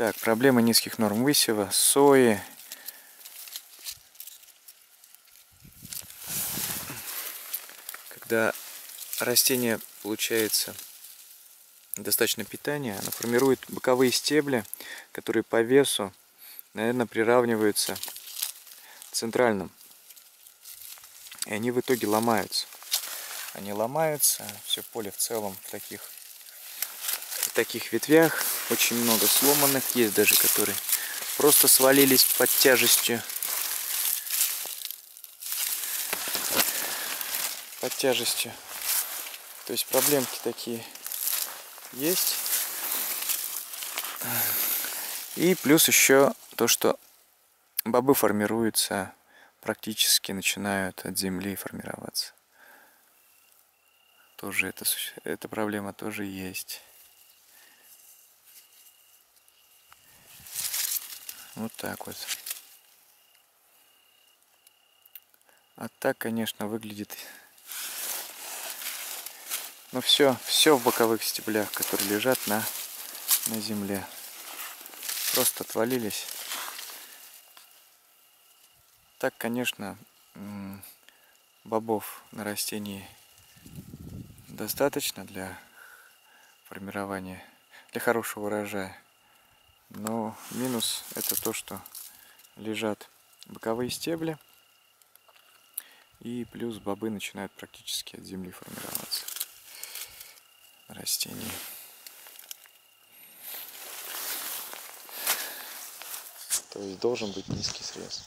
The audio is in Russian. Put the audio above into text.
Так, проблема низких норм высева, сои. Когда растение получается достаточно питания, оно формирует боковые стебли, которые по весу, наверное, приравниваются центральным. И они в итоге ломаются. Они ломаются, все поле в целом в таких, в таких ветвях. Очень много сломанных, есть даже которые просто свалились под тяжестью. Под тяжестью. То есть проблемки такие есть. И плюс еще то, что бобы формируются практически начинают от земли формироваться. Тоже это, эта проблема тоже есть. Вот так вот. А так, конечно, выглядит... Ну все, все в боковых стеблях, которые лежат на, на земле. Просто отвалились. Так, конечно, бобов на растении достаточно для формирования, для хорошего урожая. Но минус это то, что лежат боковые стебли. И плюс бобы начинают практически от земли формироваться на растении. То есть должен быть низкий срез.